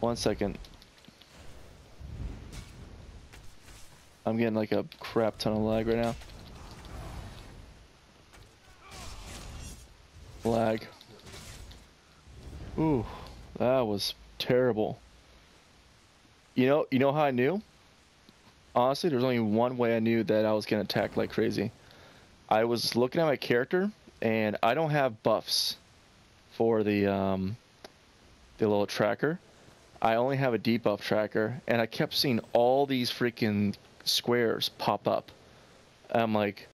One second. I'm getting like a crap ton of lag right now. Lag. Ooh, that was terrible. You know, you know how I knew? Honestly, there's only one way I knew that I was gonna attack like crazy. I was looking at my character and I don't have buffs for the um, the little tracker. I only have a debuff tracker, and I kept seeing all these freaking squares pop up. I'm like,